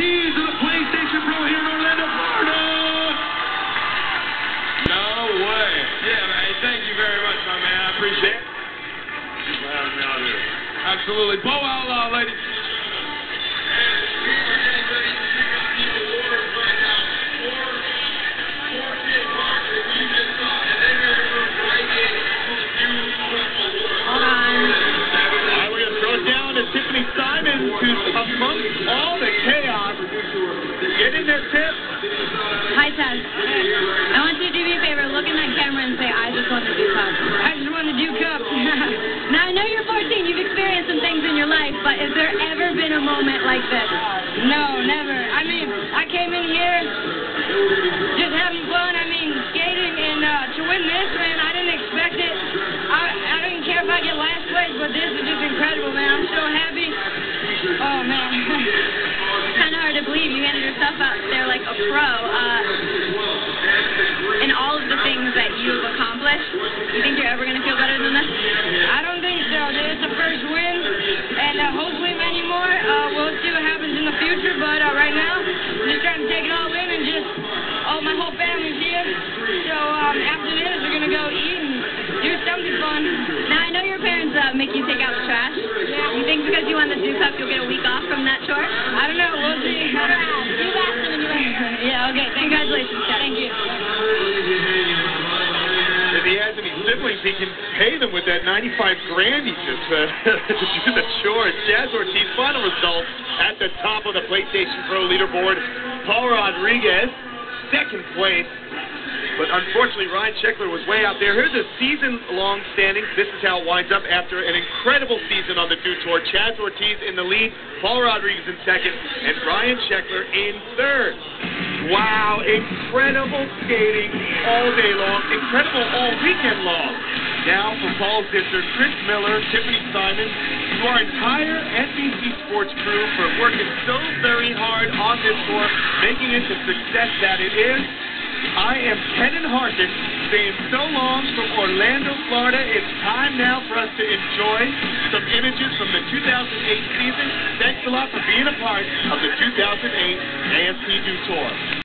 Ortiz of the PlayStation Pro here in Orlando, Florida. No way. Yeah, man. Thank you very much, my man. I appreciate it. Absolutely. Bo uh, Outlaw, ladies. There, Tiff. Hi, Tess. I want you to do me a favor. Look in that camera and say, I just want to Dew Cup. I just want to Dew Cup. now, I know you're 14. You've experienced some things in your life, but has there ever been a moment like this? No, never. I mean, I came in here just having fun. You yourself out there like a pro. Uh, in all of the things that you've accomplished, you think you're ever going to feel better than this? I don't think so. It's the first win, and uh, hopefully many more. Uh, we'll see what happens in the future, but uh, right now, I'm just trying to take it all in and just, oh, my whole family's here. So um, after this, we're going to go eat and do something fun. Now, I know your parents uh, make you take out the trash. You think because you won the Dew Cup, you'll get a week off from that chore? I he can pay them with that 95 grand he just uh, do the chores. Chaz Ortiz, final result at the top of the PlayStation Pro leaderboard. Paul Rodriguez, second place. But unfortunately, Ryan Sheckler was way out there. Here's a season-long standings. This is how it winds up after an incredible season on the Dew Tour. Chaz Ortiz in the lead, Paul Rodriguez in second, and Ryan Sheckler in third. Wow, incredible skating all day long, incredible all weekend long. Now for Paul Zitzer, Chris Miller, Tiffany Simon, to our entire NBC Sports crew for working so very hard on this tour, making it the success that it is. I am Kenan Harkin, saying so long from Orlando, Florida. It's time now for us to enjoy some images from the 2008 season. Thanks a lot for being a part of the 2008 AST Dew Tour.